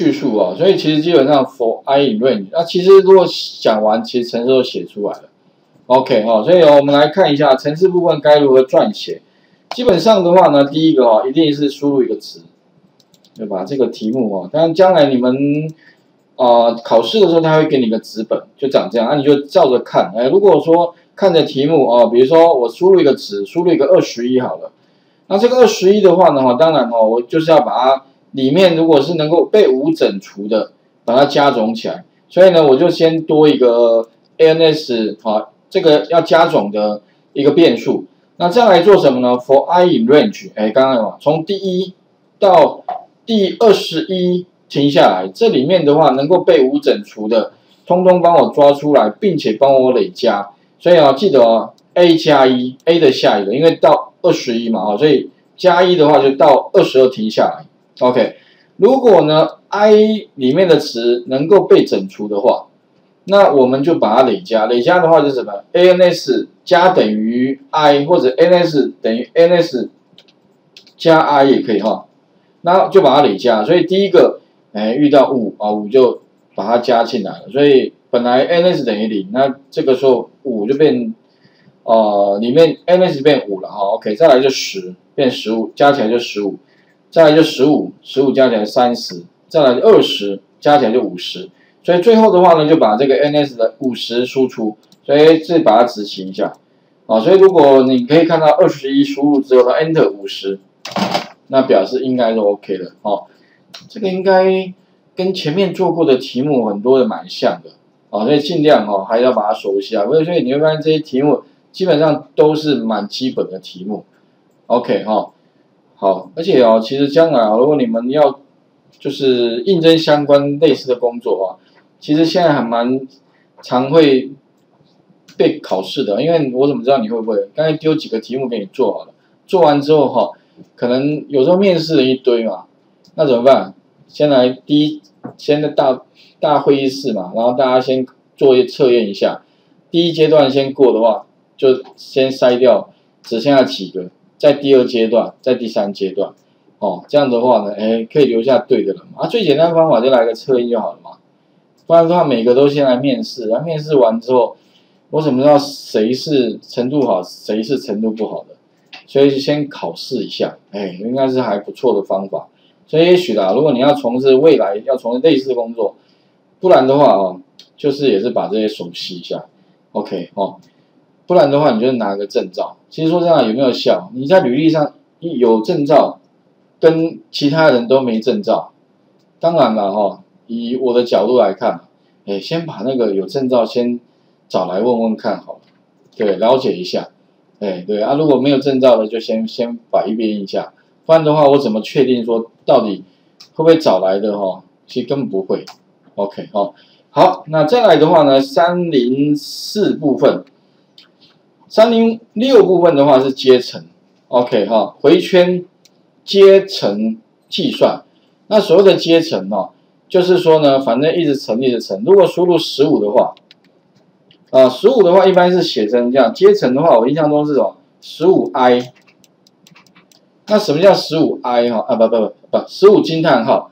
叙述啊，所以其实基本上 for i in range，那其实如果讲完，其实程式都写出来了。OK 哈，所以我们来看一下程式部分该如何撰写。基本上的话呢，第一个哈，一定是输入一个值，对吧？这个题目哦，当然将来你们啊考试的时候，他会给你个纸本，就长这样，那你就照着看。哎，如果说看着题目哦，比如说我输入一个值，输入一个二十一好了，那这个二十一的话呢，哈，当然哦，我就是要把它里面如果是能够被五整除的，把它加总起来。所以呢，我就先多一个 ANS 啊。这个要加总的一个变数，那这样来做什么呢？For i in range，哎，刚刚有从第一到第二十一停下来，这里面的话能够被五整除的，通通帮我抓出来，并且帮我累加。所以啊，记得哦，a 加一，a 的下一个，因为到二十一嘛，啊，所以加一的话就到二十二停下来。OK，如果呢 i 里面的值能够被整除的话。那我们就把它累加，累加的话就是什么？ans 加等于 i 或者 ns 等于 ns 加 i 也可以哈。那就把它累加，所以第一个，哎，遇到五啊，五就把它加进来了。所以本来 ns 等于零，那这个时候五就变，呃，里面 ns 变五了哈。OK，再来就十变十五，加起来就十五，再来就十五，十五加起来三十，再来二十加起来就五十。所以最后的话呢，就把这个 ns 的五十输出，所以这把它执行一下啊。所以如果你可以看到二十一输入之后，它 enter 五十，那表示应该是 OK 的哦。这个应该跟前面做过的题目很多的蛮像的啊，所以尽量哦还是要把它熟悉啊。所以你会发现这些题目基本上都是蛮基本的题目，OK 哈。好，而且哦，其实将来如果你们要就是应征相关类似的工作啊。其实现在还蛮常会被考试的，因为我怎么知道你会不会？刚才丢几个题目给你做好了，做完之后哈，可能有时候面试了一堆嘛，那怎么办？先来第一，先在大大会议室嘛，然后大家先做一测验一下，第一阶段先过的话，就先筛掉，只剩下几个，在第二阶段，在第三阶段，哦，这样的话呢，哎，可以留下对的人嘛。啊，最简单的方法就来个测验就好了嘛。不然的话，每个都先来面试，然后面试完之后，我怎么知道谁是程度好，谁是程度不好的？所以先考试一下，哎，应该是还不错的方法。所以也许啦，如果你要从事未来要从事类似工作，不然的话哦，就是也是把这些熟悉一下，OK 哦。不然的话，你就拿个证照。其实说这样有没有效？你在履历上有证照，跟其他人都没证照，当然了哈。以我的角度来看，哎，先把那个有证照先找来问问看，好了，对，了解一下，哎，对啊，如果没有证照的，就先先摆一边一下，不然的话，我怎么确定说到底会不会找来的哈？其实根本不会，OK，哦，好，那再来的话呢，三零四部分，三零六部分的话是阶层，OK，哈，回圈阶层计算，那所谓的阶层哦。就是说呢，反正一直乘，一直乘。如果输入十五的话，啊，十五的话一般是写成这样。阶层的话，我印象中是什么？十五 i。那什么叫十五 i 哈？啊，不不不不，十五惊叹号。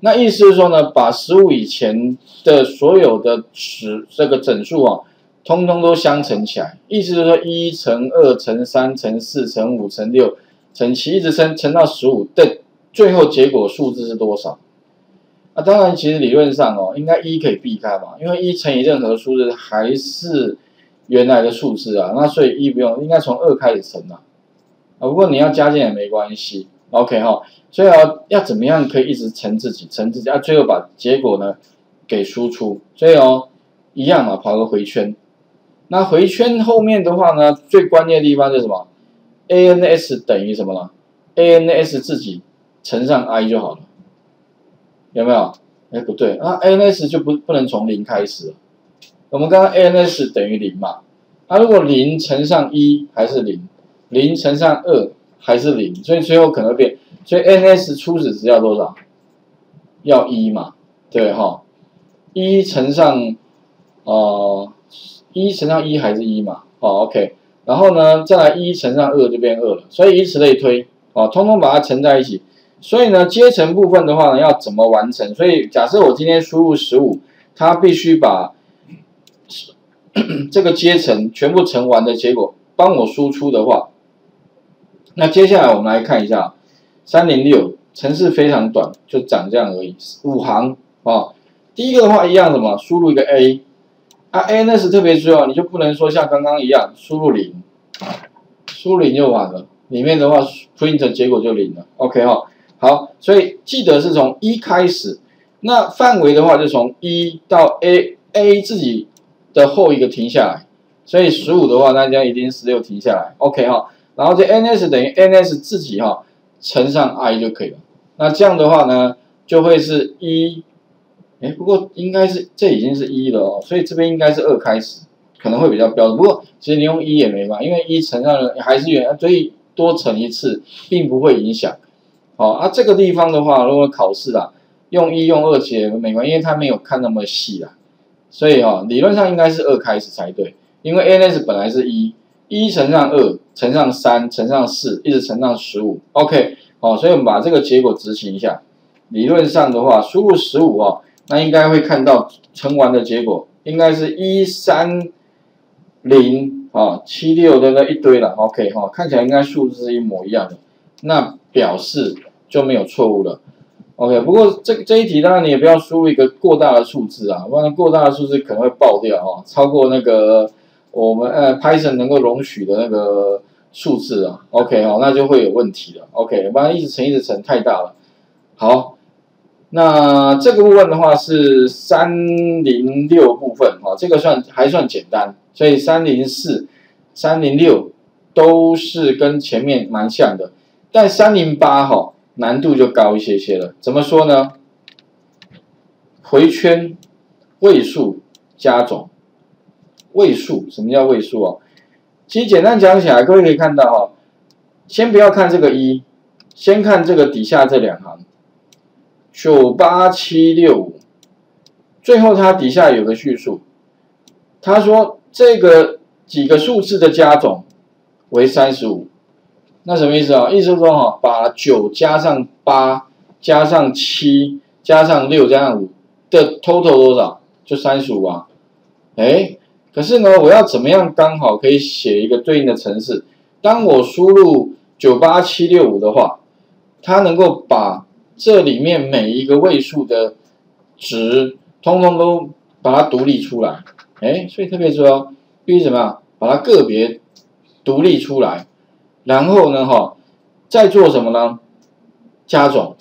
那意思是说呢，把十五以前的所有的十这个整数啊，通通都相乘起来。意思就是说，一乘二乘三乘四乘五乘六乘七，一直乘乘到十五的最后结果数字是多少？那当然，其实理论上哦，应该一可以避开嘛，因为一乘以任何数字还是原来的数字啊，那所以一不用，应该从二开始乘啊。啊，不过你要加进也没关系，OK 哈。所以啊，要怎么样可以一直乘自己，乘自己，啊，最后把结果呢给输出。所以哦，一样嘛，跑个回圈。那回圈后面的话呢，最关键的地方是什么？ans 等于什么呢？ans 自己乘上 i 就好了。有没有？哎，不对，那，ans 就不不能从零开始。我们刚刚 ans 等于零嘛，那如果零乘上一还是零，零乘上二还是零，所以最后可能变，所以 ans 初始值要多少？要一嘛，对哈，一乘上，呃，一乘上一还是一嘛，好，OK，然后呢，再来一乘上二就变二了，所以以此类推，哦，通通把它乘在一起。所以呢，阶乘部分的话呢，要怎么完成？所以假设我今天输入十五，它必须把 这个阶乘全部乘完的结果帮我输出的话，那接下来我们来看一下三零六，程式非常短，就长这样而已，五行啊。第一个的话一样什么？输入一个 A，啊 A 那是特别重要，你就不能说像刚刚一样输入零，输入零就完了，里面的话 print 结果就零了。OK 哈。好，所以记得是从一开始，那范围的话就从一到 A，A 自己的后一个停下来，所以十五的话，那将一定十六停下来，OK 哈，然后这 NS 等于 NS 自己哈乘上 I 就可以了，那这样的话呢，就会是一，哎，不过应该是这已经是一了哦，所以这边应该是二开始，可能会比较标准，不过其实你用一也没法，因为一乘上还是原，所以多乘一次并不会影响。好啊，这个地方的话，如果考试啊，用一用二其实没关系，因为它没有看那么细啊，所以哈，理论上应该是二开始才对，因为 n s 本来是一，一乘上二乘上三乘上四，一直乘上十五，OK，好，所以我们把这个结果执行一下，理论上的话，输入十五哦，那应该会看到乘完的结果，应该是一三零啊七六的那一堆了，OK 哈，看起来应该数字是一模一样的，那表示。就没有错误了，OK。不过这这一题当然你也不要输入一个过大的数字啊，不然过大的数字可能会爆掉哦，超过那个我们呃 Python 能够容许的那个数字啊，OK 哦，那就会有问题了，OK。不然一直乘一直乘太大了。好，那这个部分的话是三零六部分哈，这个算还算简单，所以三零四、三零六都是跟前面蛮像的，但三零八哈。难度就高一些些了，怎么说呢？回圈位数加总位数，什么叫位数哦？其实简单讲起来，各位可以看到哈，先不要看这个一，先看这个底下这两行，九八七六五，最后它底下有个叙述，他说这个几个数字的加总为三十五。那什么意思啊？意思说哈，把九加上八加上七加上六加上五的 total 多少？就三十五啊。哎，可是呢，我要怎么样刚好可以写一个对应的程式？当我输入九八七六五的话，它能够把这里面每一个位数的值，通通都把它独立出来。哎，所以特别说，必须什么？把它个别独立出来。然后呢，哈，再做什么呢？加总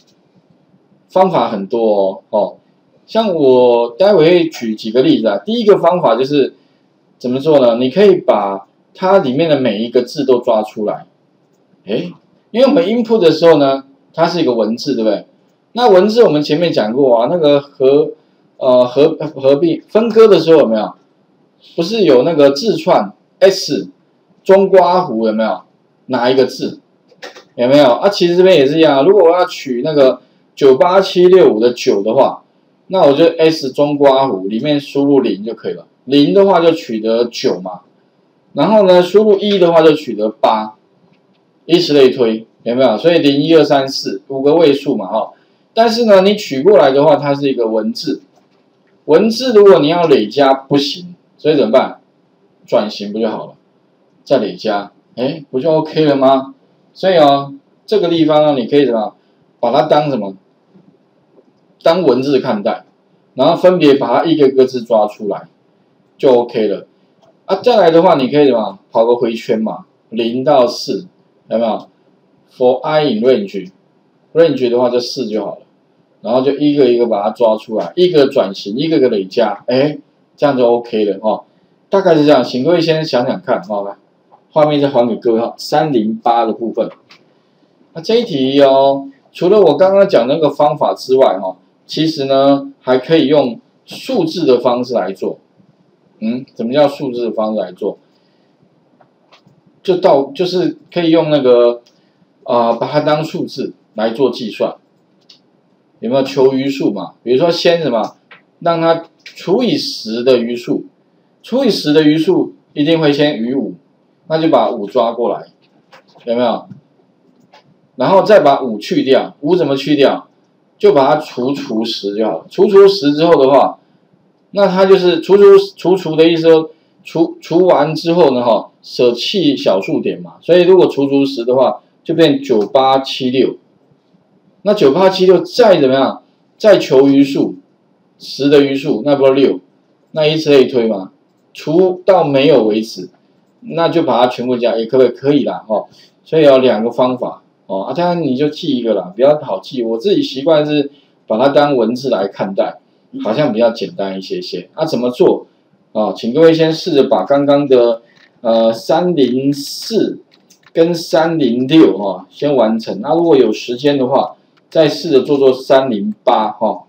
方法很多哦，哦，像我待会会举几个例子啊。第一个方法就是怎么做呢？你可以把它里面的每一个字都抓出来，哎，因为我们 input 的时候呢，它是一个文字，对不对？那文字我们前面讲过啊，那个合呃合合并分割的时候有没有？不是有那个字串 s 中刮弧有没有？哪一个字有没有啊？其实这边也是一样。如果我要取那个九八七六五的九的话，那我就 S 中刮弧里面输入零就可以了。零的话就取得九嘛，然后呢输入一的话就取得八，以此类推，有没有？所以零一二三四五个位数嘛，哈。但是呢，你取过来的话，它是一个文字，文字如果你要累加不行，所以怎么办？转型不就好了？再累加。哎，不就 OK 了吗？所以哦，这个地方呢，你可以什么，把它当什么，当文字看待，然后分别把它一个个字抓出来，就 OK 了。啊，再来的话，你可以什么，跑个回圈嘛，零到四，有没有？For i in range，range 的话就四就好了，然后就一个一个把它抓出来，一个转型，一个个累加，哎，这样就 OK 了哦。大概是这样，请各位先想想看，好吧。画面再还给各位哈，三零八的部分。那这一题哦，除了我刚刚讲那个方法之外哈，其实呢还可以用数字的方式来做。嗯，怎么叫数字的方式来做？就到就是可以用那个啊，把它当数字来做计算。有没有求余数嘛？比如说先什么，让它除以十的余数，除以十的余数一定会先余五。那就把五抓过来，有没有？然后再把五去掉，五怎么去掉？就把它除除十就好了。除除十之后的话，那它就是除除除除的意思说，除除完之后呢，哈，舍弃小数点嘛。所以如果除除十的话，就变九八七六。那九八七六再怎么样，再求余数，十的余数那不是六，那以此类推嘛，除到没有为止，那就把它全部加，也可不可以？可以啦，哦。所以有两个方法。哦啊，当然你就记一个啦，比较好记。我自己习惯是把它当文字来看待，好像比较简单一些些。那怎么做啊？请各位先试着把刚刚的呃三零四跟三零六哈先完成。那如果有时间的话，再试着做做三零八哈。